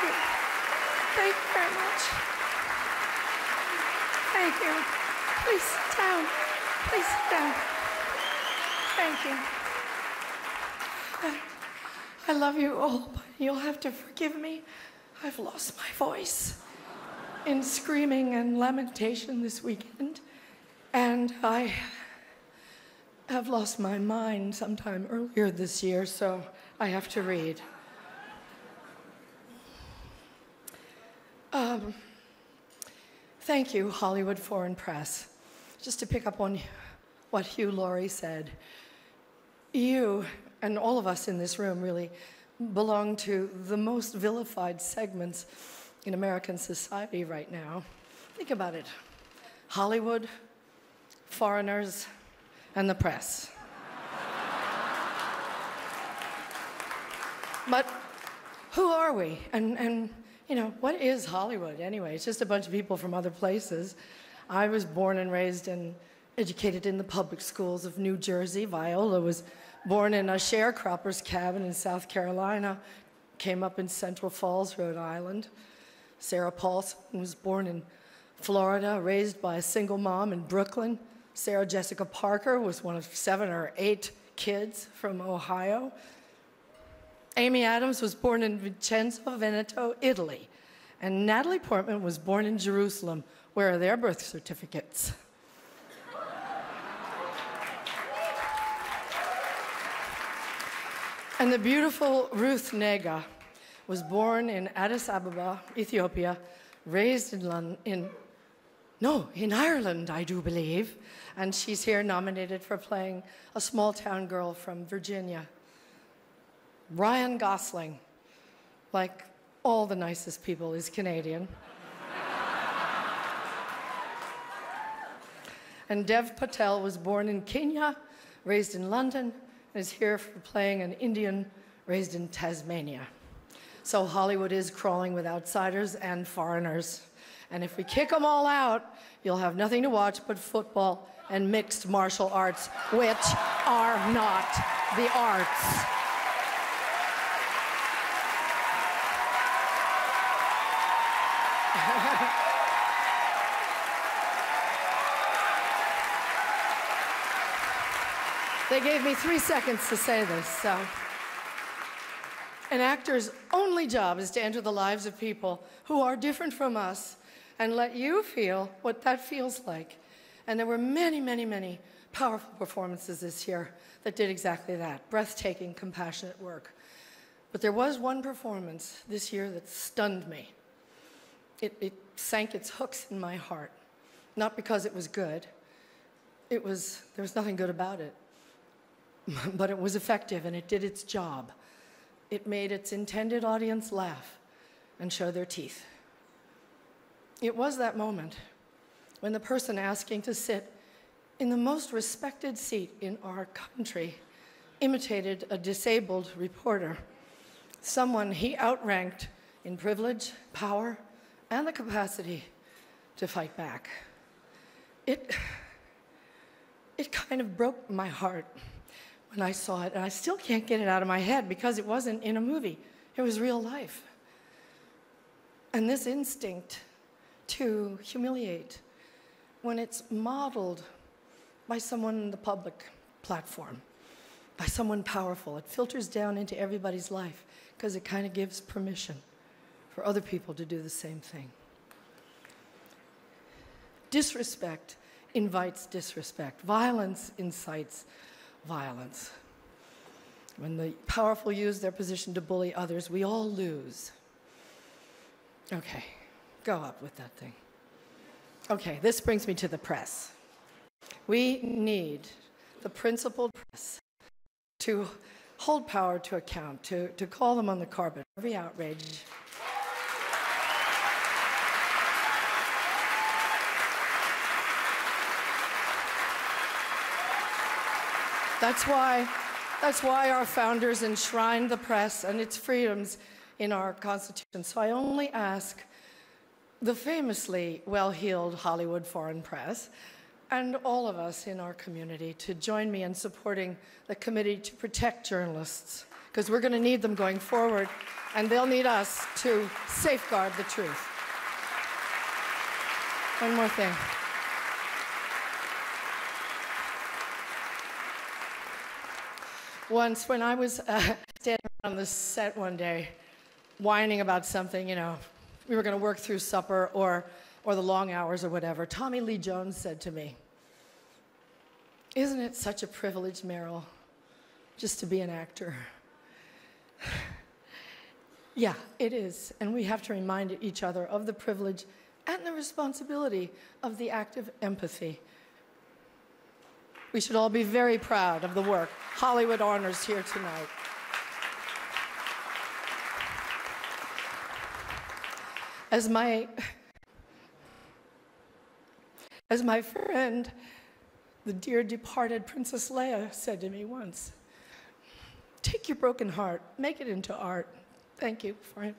Thank you very much. Thank you. Please sit down. Please sit down. Thank you. I, I love you all, but you'll have to forgive me. I've lost my voice in screaming and lamentation this weekend, and I have lost my mind sometime earlier this year, so I have to read. Um, thank you, Hollywood Foreign Press. Just to pick up on what Hugh Laurie said, you and all of us in this room really belong to the most vilified segments in American society right now. Think about it Hollywood, foreigners, and the press. but who are we? And, and, you know, what is Hollywood anyway? It's just a bunch of people from other places. I was born and raised and educated in the public schools of New Jersey. Viola was born in a sharecropper's cabin in South Carolina, came up in Central Falls, Rhode Island. Sarah Paulson was born in Florida, raised by a single mom in Brooklyn. Sarah Jessica Parker was one of seven or eight kids from Ohio. Amy Adams was born in Vicenza, Veneto, Italy. And Natalie Portman was born in Jerusalem. Where are their birth certificates? and the beautiful Ruth Negga was born in Addis Ababa, Ethiopia, raised in London, in, no, in Ireland, I do believe. And she's here nominated for playing a small town girl from Virginia. Ryan Gosling, like all the nicest people, is Canadian. and Dev Patel was born in Kenya, raised in London, and is here for playing an Indian raised in Tasmania. So Hollywood is crawling with outsiders and foreigners. And if we kick them all out, you'll have nothing to watch but football and mixed martial arts, which are not the arts. They gave me three seconds to say this, so. An actor's only job is to enter the lives of people who are different from us and let you feel what that feels like. And there were many, many, many powerful performances this year that did exactly that breathtaking, compassionate work. But there was one performance this year that stunned me. It, it sank its hooks in my heart. Not because it was good, it was, there was nothing good about it. but it was effective and it did its job. It made its intended audience laugh and show their teeth. It was that moment when the person asking to sit in the most respected seat in our country imitated a disabled reporter, someone he outranked in privilege, power, and the capacity to fight back. It, it kind of broke my heart when I saw it, and I still can't get it out of my head because it wasn't in a movie, it was real life. And this instinct to humiliate, when it's modeled by someone in the public platform, by someone powerful, it filters down into everybody's life because it kind of gives permission for other people to do the same thing. Disrespect invites disrespect, violence incites violence. When the powerful use their position to bully others, we all lose. Okay, go up with that thing. Okay, this brings me to the press. We need the principled press to hold power to account, to, to call them on the carpet, every outrage. That's why, that's why our founders enshrined the press and its freedoms in our Constitution. So I only ask the famously well-heeled Hollywood foreign press and all of us in our community to join me in supporting the Committee to Protect Journalists, because we're going to need them going forward, and they'll need us to safeguard the truth. One more thing. Once, when I was uh, standing on the set one day, whining about something, you know, we were going to work through supper or, or the long hours or whatever, Tommy Lee Jones said to me, Isn't it such a privilege, Meryl, just to be an actor? yeah, it is. And we have to remind each other of the privilege and the responsibility of the act of empathy we should all be very proud of the work Hollywood honors here tonight. As my, as my friend, the dear departed Princess Leia said to me once, take your broken heart, make it into art. Thank you for